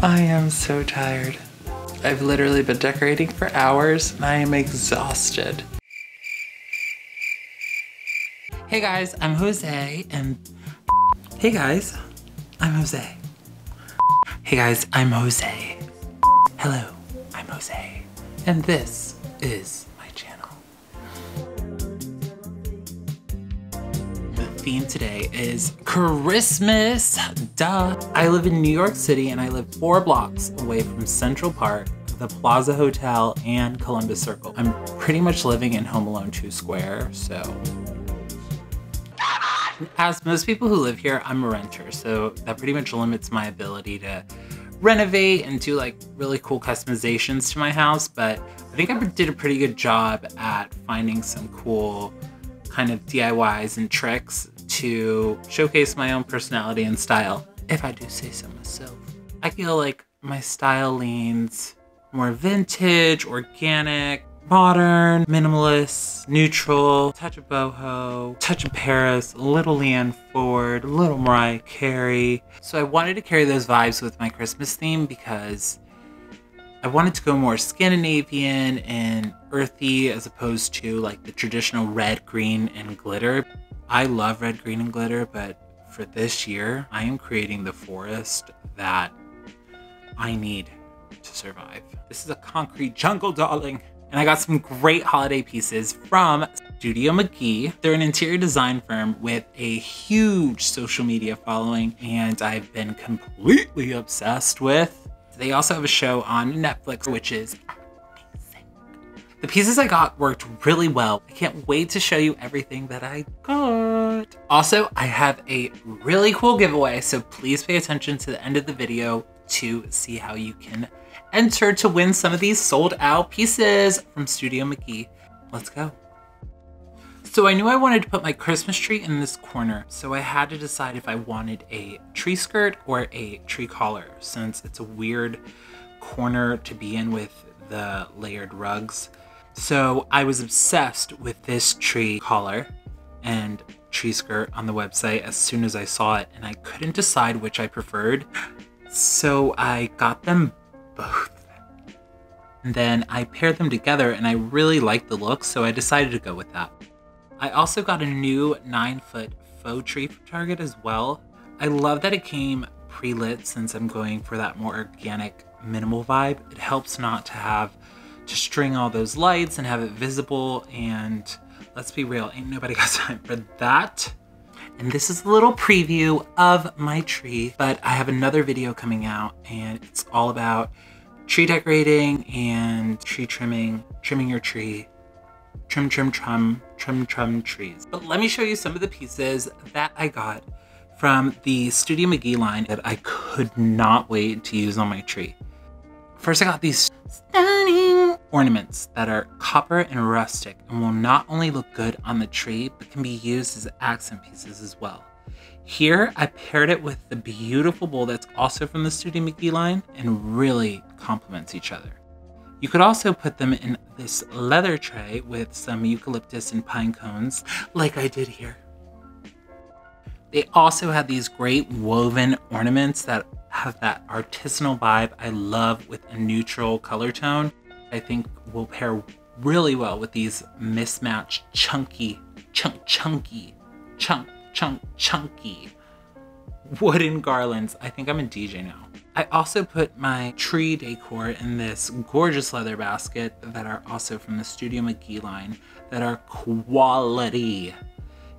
I'm so tired. I've literally been decorating for hours and I am exhausted. Hey guys, I'm Jose and Hey guys, I'm Jose. Hey guys, I'm Jose. Hello, I'm Jose. And this is theme today is Christmas, duh. I live in New York City and I live four blocks away from Central Park, the Plaza Hotel, and Columbus Circle. I'm pretty much living in Home Alone 2 Square, so as most people who live here, I'm a renter, so that pretty much limits my ability to renovate and do like really cool customizations to my house. But I think I did a pretty good job at finding some cool kind of DIYs and tricks to showcase my own personality and style, if I do say so myself. I feel like my style leans more vintage, organic, modern, minimalist, neutral, touch of boho, touch of Paris, little Leanne Ford, little Mariah Carey. So I wanted to carry those vibes with my Christmas theme because I wanted to go more Scandinavian and earthy as opposed to like the traditional red, green, and glitter. I love red, green, and glitter, but for this year, I am creating the forest that I need to survive. This is a concrete jungle, darling. And I got some great holiday pieces from Studio McGee. They're an interior design firm with a huge social media following, and I've been completely obsessed with. They also have a show on Netflix, which is. The pieces I got worked really well. I can't wait to show you everything that I got. Also, I have a really cool giveaway, so please pay attention to the end of the video to see how you can enter to win some of these sold out pieces from Studio McGee. Let's go. So I knew I wanted to put my Christmas tree in this corner, so I had to decide if I wanted a tree skirt or a tree collar, since it's a weird corner to be in with the layered rugs. So I was obsessed with this tree collar and tree skirt on the website as soon as I saw it, and I couldn't decide which I preferred. So I got them both. And then I paired them together and I really liked the look, so I decided to go with that. I also got a new 9 foot faux tree from Target as well. I love that it came pre-lit since I'm going for that more organic minimal vibe. It helps not to have to string all those lights and have it visible and let's be real, ain't nobody got time for that. And this is a little preview of my tree, but I have another video coming out and it's all about tree decorating and tree trimming, trimming your tree, trim, trim, trim, trim, trim trees. But let me show you some of the pieces that I got from the Studio McGee line that I could not wait to use on my tree. First, I got these stunning ornaments that are copper and rustic and will not only look good on the tree, but can be used as accent pieces as well. Here, I paired it with the beautiful bowl that's also from the Studio McGee line and really complements each other. You could also put them in this leather tray with some eucalyptus and pine cones, like I did here. They also have these great woven ornaments that have that artisanal vibe I love with a neutral color tone. I think will pair really well with these mismatched chunky, chunk, chunky, chunk, chunk, chunky wooden garlands. I think I'm a DJ now. I also put my tree decor in this gorgeous leather basket that are also from the Studio McGee line that are quality.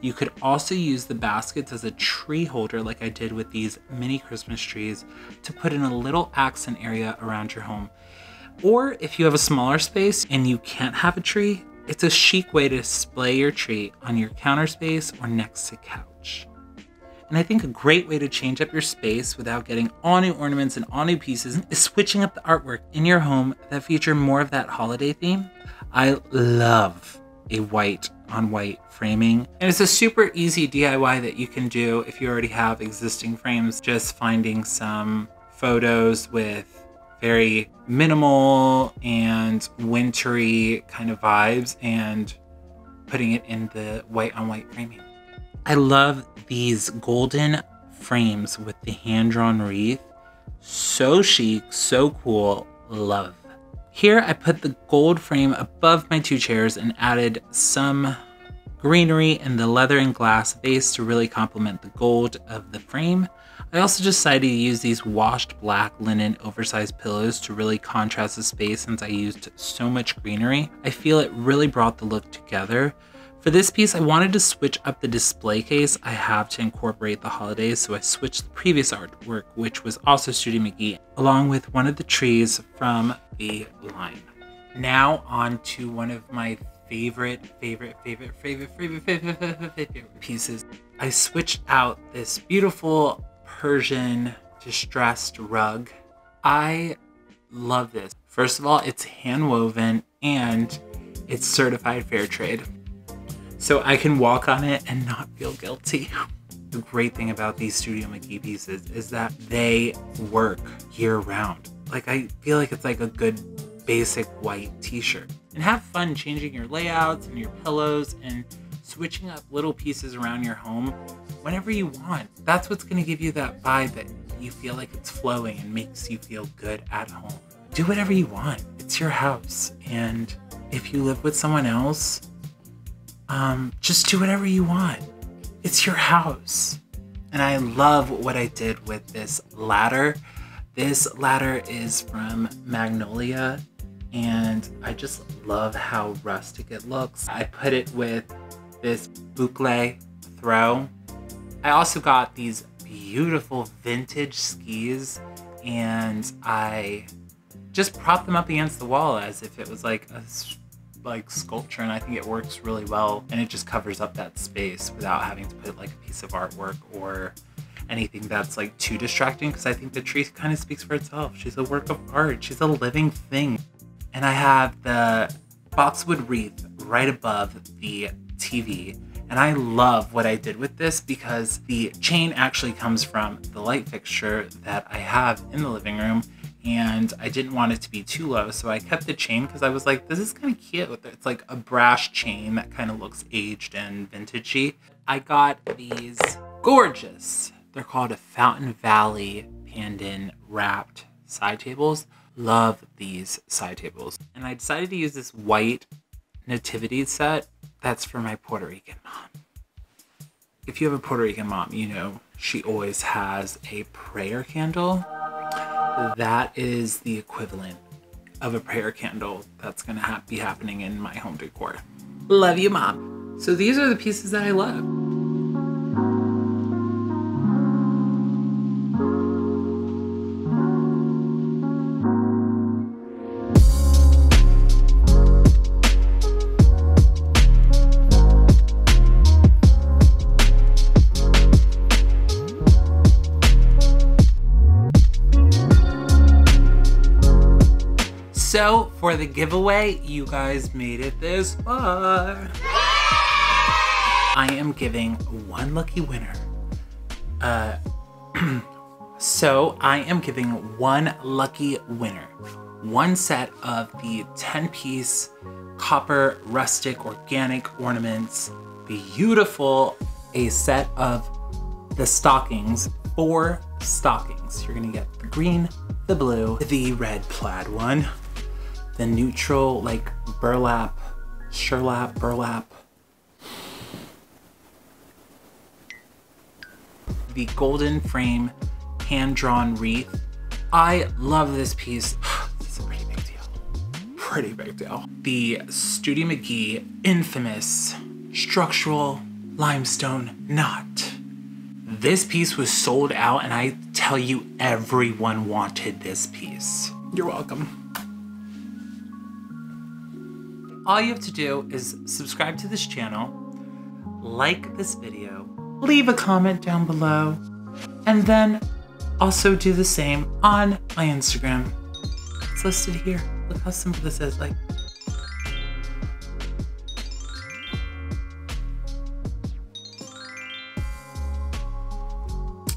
You could also use the baskets as a tree holder like I did with these mini Christmas trees to put in a little accent area around your home. Or if you have a smaller space and you can't have a tree, it's a chic way to display your tree on your counter space or next to couch. And I think a great way to change up your space without getting all new ornaments and all new pieces is switching up the artwork in your home that feature more of that holiday theme. I love a white on white framing. And it's a super easy DIY that you can do if you already have existing frames, just finding some photos with very minimal and wintry kind of vibes and putting it in the white on white framing. I love these golden frames with the hand-drawn wreath. So chic, so cool, love. Here I put the gold frame above my two chairs and added some greenery in the leather and glass base to really complement the gold of the frame. I also decided to use these washed black linen oversized pillows to really contrast the space since I used so much greenery. I feel it really brought the look together. For this piece, I wanted to switch up the display case I have to incorporate the holidays, so I switched the previous artwork, which was also Studio McGee, along with one of the trees from the line. Now on to one of my favorite, favorite, favorite, favorite, favorite, favorite, favorite, favorite pieces. I switched out this beautiful Persian distressed rug. I love this. First of all, it's hand woven and it's certified fair trade so I can walk on it and not feel guilty. The great thing about these Studio McGee pieces is that they work year round. Like I feel like it's like a good basic white t-shirt. And have fun changing your layouts and your pillows and switching up little pieces around your home whenever you want. That's what's gonna give you that vibe that you feel like it's flowing and makes you feel good at home. Do whatever you want. It's your house. And if you live with someone else, um, just do whatever you want. It's your house. And I love what I did with this ladder. This ladder is from Magnolia, and I just love how rustic it looks. I put it with this boucle throw. I also got these beautiful vintage skis, and I just propped them up against the wall as if it was like a like sculpture and I think it works really well and it just covers up that space without having to put like a piece of artwork or anything that's like too distracting because I think the tree kind of speaks for itself. She's a work of art. She's a living thing. And I have the boxwood wreath right above the TV. And I love what I did with this because the chain actually comes from the light fixture that I have in the living room and I didn't want it to be too low, so I kept the chain because I was like, this is kind of cute. It's like a brass chain that kind of looks aged and vintagey. I got these gorgeous, they're called a Fountain Valley Pandan wrapped side tables. Love these side tables. And I decided to use this white nativity set that's for my Puerto Rican mom. If you have a Puerto Rican mom, you know she always has a prayer candle that is the equivalent of a prayer candle that's going to ha be happening in my home decor. Love you, mom. So these are the pieces that I love. So, for the giveaway, you guys made it this far. I am giving one lucky winner. Uh, so, I am giving one lucky winner one set of the 10 piece copper rustic organic ornaments. Beautiful. A set of the stockings, four stockings. You're gonna get the green, the blue, the red plaid one, the neutral like burlap, sherlap, burlap. The golden frame hand-drawn wreath. I love this piece. it's a pretty big deal. Pretty big deal. The Studio McGee infamous structural limestone knot. This piece was sold out and I tell you everyone wanted this piece. You're welcome all you have to do is subscribe to this channel, like this video, leave a comment down below, and then also do the same on my Instagram. It's listed here. Look how simple this is. Like,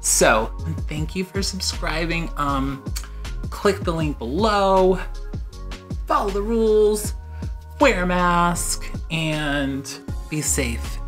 So, thank you for subscribing. Um, click the link below, follow the rules, wear a mask and be safe